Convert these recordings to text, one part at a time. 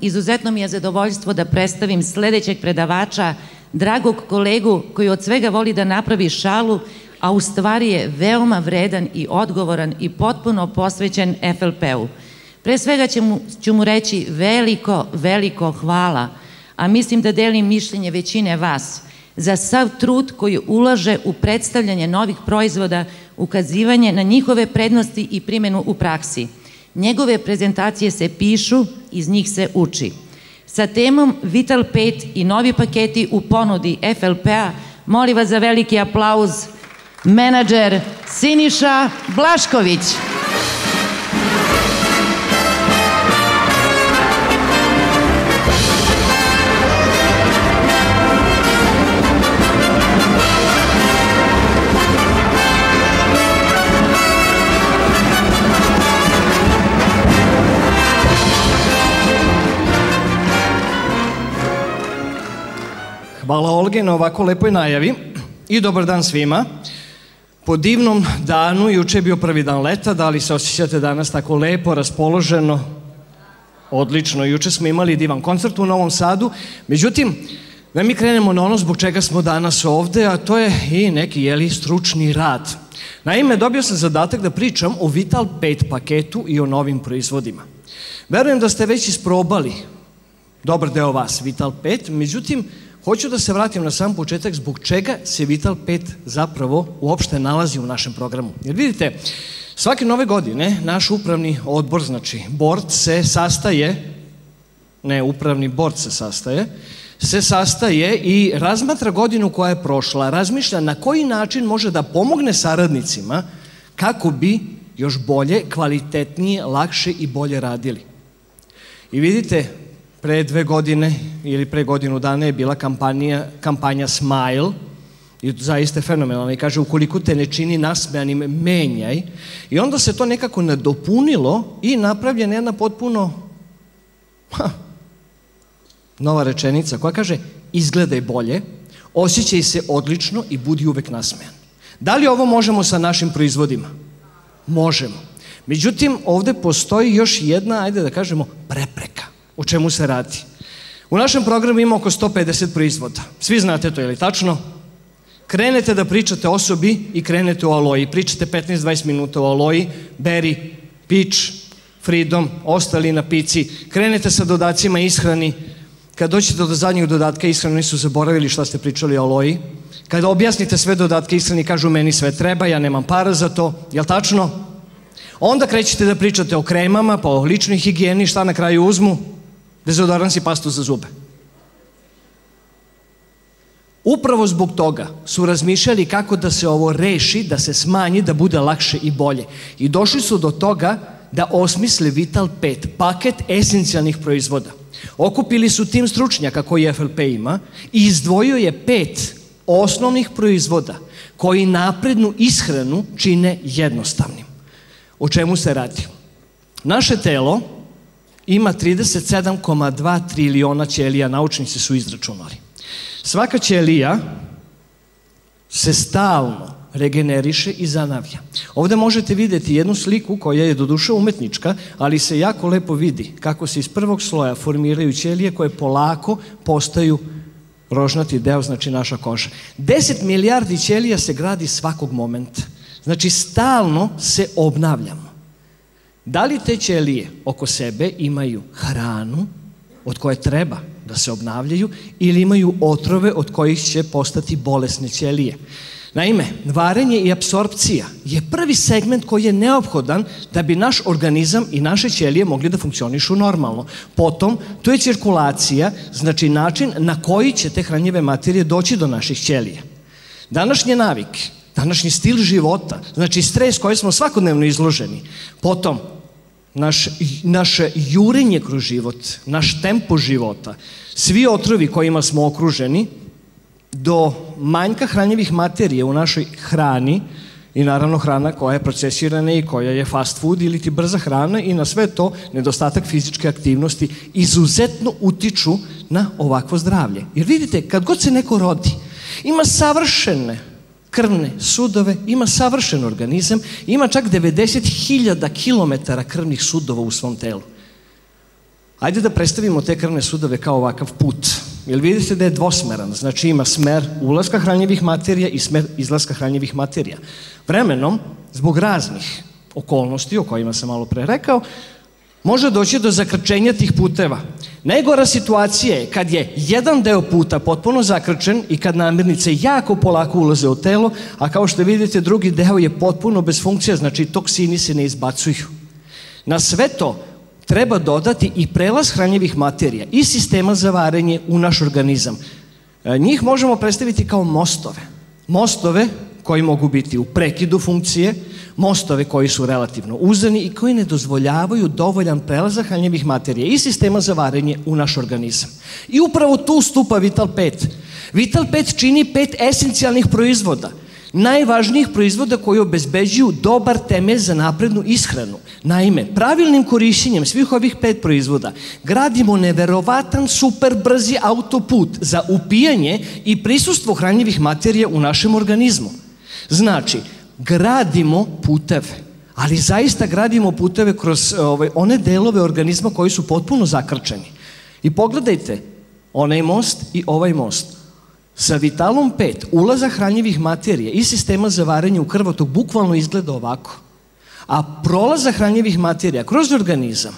Izuzetno mi je zadovoljstvo da predstavim sledećeg predavača, dragog kolegu koji od svega voli da napravi šalu, a u stvari je veoma vredan i odgovoran i potpuno posvećen FLP-u. Pre svega ću mu, ću mu reći veliko, veliko hvala, a mislim da delim mišljenje većine vas, za sav trud koji ulaže u predstavljanje novih proizvoda, ukazivanje na njihove prednosti i primjenu u praksi. Njegove prezentacije se pišu, iz njih se uči. Sa temom Vital 5 i novi paketi u ponudi FLP-a, molim vas za veliki aplauz menadžer Siniša Blašković. Hvala Olge na ovako lepoj najavi i dobar dan svima. Po divnom danu, juče je bio prvi dan leta, da li se osjećate danas tako lepo, raspoloženo? Odlično, juče smo imali divan koncert u Novom Sadu. Međutim, da mi krenemo na ono zbog čega smo danas ovde, a to je i neki, jeli, stručni rad. Naime, dobio sam zadatak da pričam o Vital 5 paketu i o novim proizvodima. Verujem da ste već isprobali dobar deo vas Vital 5, međutim, Hoću da se vratim na sam početak zbog čega se Vital 5 zapravo uopšte nalazi u našem programu. Jer vidite, svake nove godine naš upravni odbor, znači board, se sastaje, ne upravni board se sastaje, se sastaje i razmatra godinu koja je prošla, razmišlja na koji način može da pomogne saradnicima kako bi još bolje, kvalitetnije, lakše i bolje radili. I vidite, Pre dve godine ili pre godinu dana je bila kampanja, kampanja Smile i zaista je fenomenalna i kaže ukoliko te ne čini nasmejanim, menjaj. I onda se to nekako nadopunilo i napravljena jedna potpuno ha, nova rečenica koja kaže izgledaj bolje, osjećaj se odlično i budi uvek nasmejan. Da li ovo možemo sa našim proizvodima? Možemo. Međutim, ovde postoji još jedna, ajde da kažemo, prepreka. O čemu se radi? U našem programu ima oko 150 proizvoda. Svi znate to, je li tačno? Krenete da pričate osobi i krenete o aloji. Pričate 15-20 minuta o aloji, berry, peach, freedom, ostali na pici. Krenete sa dodacima ishrani. Kad doćete do zadnjeg dodatka ishrani su zaboravili šta ste pričali o aloji. Kada objasnite sve dodatke ishrani, kažu meni sve treba, ja nemam para za to. Jel tačno? Onda krećete da pričate o kremama, pa o ličnoj higijeni, šta na kraju uzmu? Dezodorans i pastu za zube. Upravo zbog toga su razmišljali kako da se ovo reši, da se smanji, da bude lakše i bolje. I došli su do toga da osmisle Vital 5, paket esencijalnih proizvoda. Okupili su tim stručnjaka koji FLP ima i izdvojio je pet osnovnih proizvoda koji naprednu ishranu čine jednostavnim. O čemu se radi? Naše telo ima 37,2 triliona ćelija, naučnici su izračunali. Svaka ćelija se stalno regeneriše i zanavlja. Ovde možete videti jednu sliku koja je do duše umetnička, ali se jako lepo vidi kako se iz prvog sloja formiraju ćelije koje polako postaju rožnati deo, znači naša koža. 10 milijardi ćelija se gradi svakog momenta. Znači, stalno se obnavljamo. Da li te ćelije oko sebe imaju hranu od koje treba da se obnavljaju ili imaju otrove od kojih će postati bolesne ćelije? Naime, varenje i apsorpcija je prvi segment koji je neophodan da bi naš organizam i naše ćelije mogli da funkcionišu normalno. Potom, to je cirkulacija, znači način na koji će te hranjive materije doći do naših ćelija. Današnje navike, današnji stil života, znači stres koji smo svakodnevno izloženi, potom naš, naše jurenje kroz život, naš tempo života, svi otrovi kojima smo okruženi, do manjka hranjivih materije u našoj hrani i naravno hrana koja je procesirana i koja je fast food ili ti brza hrana i na sve to nedostatak fizičke aktivnosti izuzetno utiču na ovakvo zdravlje. Jer vidite, kad god se neko rodi, ima savršene krvne sudove, ima savršen organizam, ima čak 90.000 km krvnih sudova u svom telu. Ajde da predstavimo te krvne sudove kao ovakav put. Jel vidite da je dvosmeran, znači ima smer ulaska hranjivih materija i smer izlaska hranjivih materija. Vremenom, zbog raznih okolnosti o kojima sam malo pre rekao, može doći do zakrčenja tih puteva. Najgora situacija je kad je jedan deo puta potpuno zakrčen i kad namirnice jako polako ulaze u telo, a kao što vidite drugi deo je potpuno bez funkcije, znači toksini se ne izbacuju. Na sve to treba dodati i prelaz hranjivih materija i sistema za varenje u naš organizam. E, njih možemo predstaviti kao mostove. Mostove koji mogu biti u prekidu funkcije, mostove koji su relativno uzani i koji ne dozvoljavaju dovoljan prelazak hranjivih materija i sistema za varenje u naš organizam. I upravo tu stupa Vital 5. Vital 5 čini pet esencijalnih proizvoda – najvažnijih proizvoda koji obezbeđuju dobar temelj za naprednu ishranu. Naime, pravilnim korišćenjem svih ovih pet proizvoda gradimo neverovatan super brzi autoput za upijanje i prisustvo hranjivih materija u našem organizmu. Znači, gradimo puteve ali zaista gradimo puteve kroz ovaj, one delove organizma koji su potpuno zakrčeni. I pogledajte, onaj most i ovaj most. Sa Vitalom 5 ulaza hranjivih materija i sistema za varenje u krvotok bukvalno izgleda ovako. A prolaza hranjivih materija kroz organizam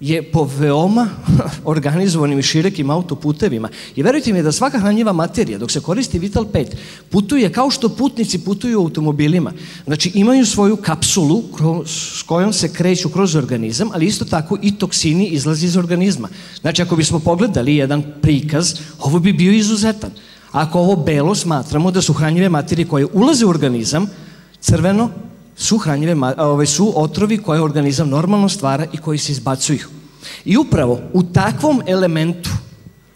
je po veoma organizovanim i širekim autoputevima. I verujte mi da svaka hranjiva materija, dok se koristi Vital 5, putuje kao što putnici putuju automobilima. Znači imaju svoju kapsulu s kojom se kreću kroz organizam, ali isto tako i toksini izlazi iz organizma. Znači ako bismo pogledali jedan prikaz, ovo bi bio izuzetan. Ako ovo belo smatramo da su hranjive materije koje ulaze u organizam, crveno su hranjive ove su otrovi koje organizam normalno stvara i koji se izbacuju. I upravo u takvom elementu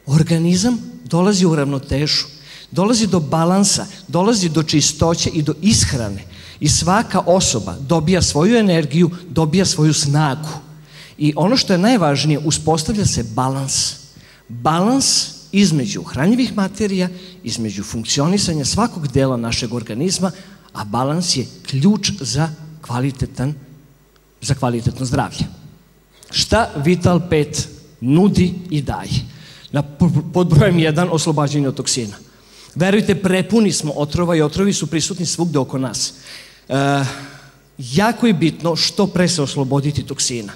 organizam dolazi u ravnotežu, dolazi do balansa, dolazi do čistoće i do ishrane. I svaka osoba dobija svoju energiju, dobija svoju snagu. I ono što je najvažnije, uspostavlja se balans. Balans između hranjivih materija, između funkcionisanja svakog dela našeg organizma, a balans je ključ za kvalitetan za kvalitetno zdravlje. Šta Vital 5 nudi i daje? Na, pod brojem 1 oslobađanje od toksina. Verujte, prepuni smo otrova i otrovi su prisutni svugde oko nas. E, jako je bitno što pre se osloboditi toksina.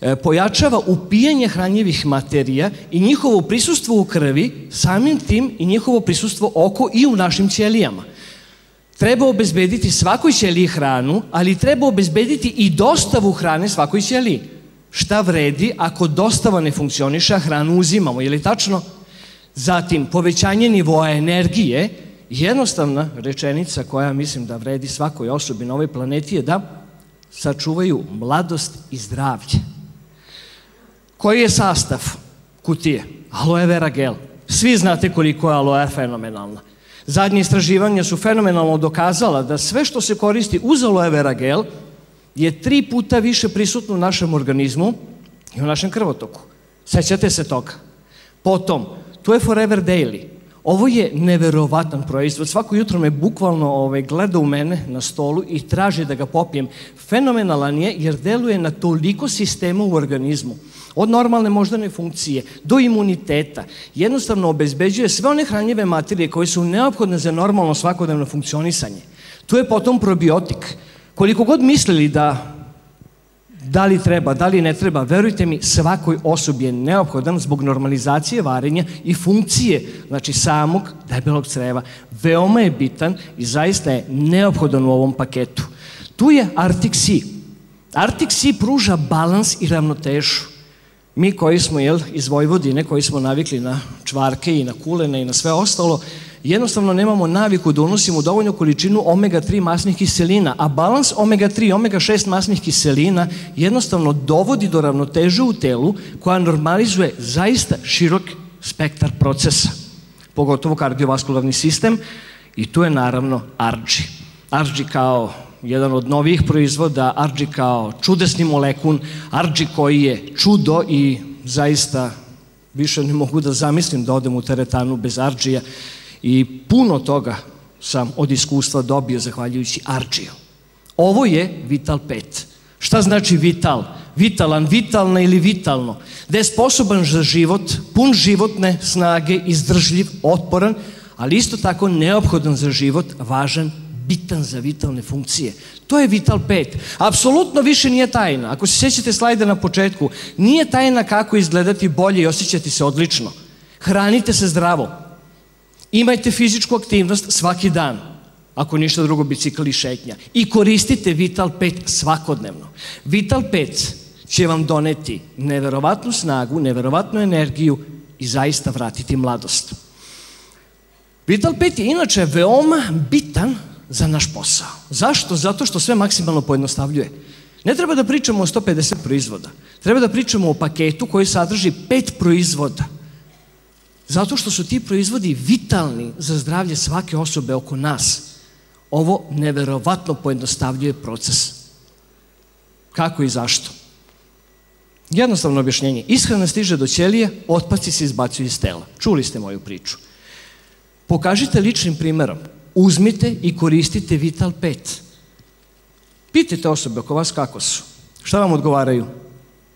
E, pojačava upijanje hranjivih materija i njihovo prisustvo u krvi, samim tim i njihovo prisustvo oko i u našim ćelijama. Treba obezbediti svakoj ćeliji hranu, ali treba obezbediti i dostavu hrane svakoj ćeliji. Šta vredi ako dostava ne funkcioniše, a hranu uzimamo, je li tačno? Zatim, povećanje nivoa energije, jednostavna rečenica koja mislim da vredi svakoj osobi na ovoj planeti je da sačuvaju mladost i zdravlje. Koji je sastav kutije? Aloe vera gel. Svi znate koliko je aloe fenomenalna. Zadnje istraživanja su fenomenalno dokazala da sve što se koristi uz aloe vera gel je tri puta više prisutno u našem organizmu i u našem krvotoku. Sećate se toga. Potom, tu je Forever Daily. Ovo je neverovatan proizvod. Svako jutro me bukvalno ovaj, gleda u mene na stolu i traži da ga popijem. Fenomenalan je jer deluje na toliko sistema u organizmu od normalne moždane funkcije do imuniteta, jednostavno obezbeđuje sve one hranjive materije koje su neophodne za normalno svakodnevno funkcionisanje. Tu je potom probiotik. Koliko god mislili da da li treba, da li ne treba, verujte mi, svakoj osobi je neophodan zbog normalizacije varenja i funkcije, znači samog debelog creva. Veoma je bitan i zaista je neophodan u ovom paketu. Tu je Arctic Sea. Arctic Sea pruža balans i ravnotežu. Mi koji smo jel, iz Vojvodine, koji smo navikli na čvarke i na kulene i na sve ostalo, jednostavno nemamo naviku da unosimo dovoljnu količinu omega-3 masnih kiselina, a balans omega-3 i omega-6 masnih kiselina jednostavno dovodi do ravnoteže u telu koja normalizuje zaista širok spektar procesa, pogotovo kardiovaskularni sistem i tu je naravno Arđi. Arđi kao jedan od novih proizvoda, Arđi kao čudesni molekun, Arđi koji je čudo i zaista više ne mogu da zamislim da odem u teretanu bez Arđija i puno toga sam od iskustva dobio zahvaljujući Arđiju. Ovo je Vital 5. Šta znači Vital? vitalan, vitalna ili vitalno, da je sposoban za život, pun životne snage, izdržljiv, otporan, ali isto tako neophodan za život, važan, bitan za vitalne funkcije. To je Vital 5. Apsolutno više nije tajna. Ako se sjećate slajda na početku, nije tajna kako izgledati bolje i osjećati se odlično. Hranite se zdravo. Imajte fizičku aktivnost svaki dan. Ako ništa drugo, bicikl i šetnja. I koristite Vital 5 svakodnevno. Vital 5 će vam doneti neverovatnu snagu, neverovatnu energiju i zaista vratiti mladost. Vital 5 je inače veoma bitan za naš posao. Zašto? Zato što sve maksimalno pojednostavljuje. Ne treba da pričamo o 150 proizvoda. Treba da pričamo o paketu koji sadrži pet proizvoda. Zato što su ti proizvodi vitalni za zdravlje svake osobe oko nas. Ovo neverovatno pojednostavljuje proces. Kako i zašto? Jednostavno objašnjenje. Ishrana stiže do ćelije, otpaci se izbacuju iz tela. Čuli ste moju priču. Pokažite ličnim primerom. Uzmite i koristite Vital 5. Pitajte osobe oko vas kako su. Šta vam odgovaraju?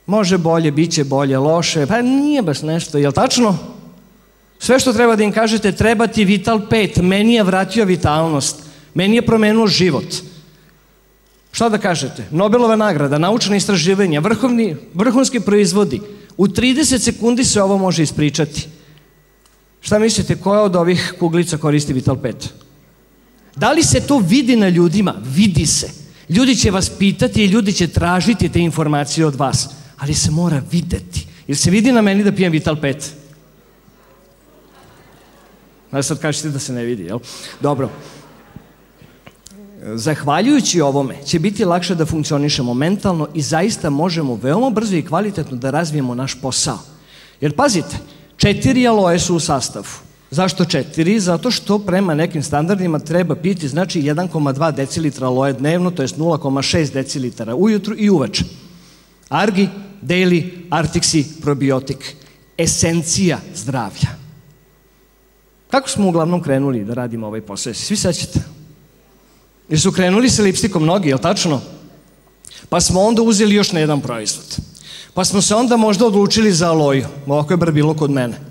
Može bolje, bit će bolje, loše. Pa nije baš nešto, je li tačno? Sve što treba da im kažete, treba ti Vital 5. Meni je vratio vitalnost. Meni je promenuo život. Šta da kažete? Nobelova nagrada, naučna istraživanja, vrhovni, vrhunski proizvodi. U 30 sekundi se ovo može ispričati. Šta mislite, koja od ovih kuglica koristi Vital 5? Da li se to vidi na ljudima? Vidi se. Ljudi će vas pitati i ljudi će tražiti te informacije od vas. Ali se mora videti. Jer se vidi na meni da pijem Vital 5? Da sad kažete da se ne vidi, jel? Dobro. Zahvaljujući ovome će biti lakše da funkcionišemo mentalno i zaista možemo veoma brzo i kvalitetno da razvijemo naš posao. Jer pazite, četiri aloe su u sastavu. Zašto četiri? Zato što prema nekim standardima treba piti znači 1,2 decilitra aloe dnevno, to je 0,6 decilitara ujutru i uveče. Argi, Daily, Artixi, probiotik. Esencija zdravlja. Kako smo uglavnom krenuli da radimo ovaj posao? Svi sećate? Jer su krenuli sa lipstikom mnogi, je li tačno? Pa smo onda uzeli još na jedan proizvod. Pa smo se onda možda odlučili za aloju. Ovako je bar bilo kod mene.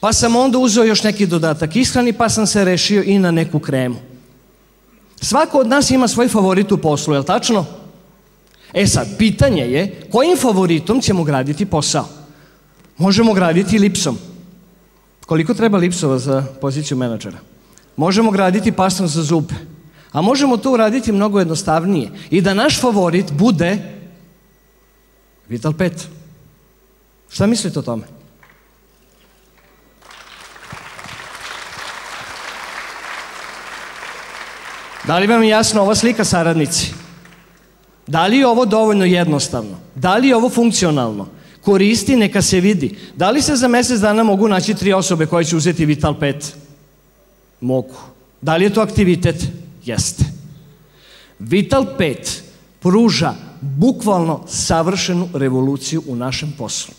Pa sam onda uzeo još neki dodatak ishrani, pa sam se rešio i na neku kremu. Svako od nas ima svoj favorit u poslu, je li tačno? E sad, pitanje je kojim favoritom ćemo graditi posao? Možemo graditi lipsom. Koliko treba lipsova za poziciju menadžera? Možemo graditi pastom za zube. A možemo to uraditi mnogo jednostavnije. I da naš favorit bude Vital 5. Šta mislite o tome? Da li vam je jasna ova slika saradnici? Da li je ovo dovoljno jednostavno? Da li je ovo funkcionalno? Koristi, neka se vidi. Da li se za mesec dana mogu naći tri osobe koje će uzeti Vital 5? Mogu. Da li je to aktivitet? Jeste. Vital 5 pruža bukvalno savršenu revoluciju u našem poslu.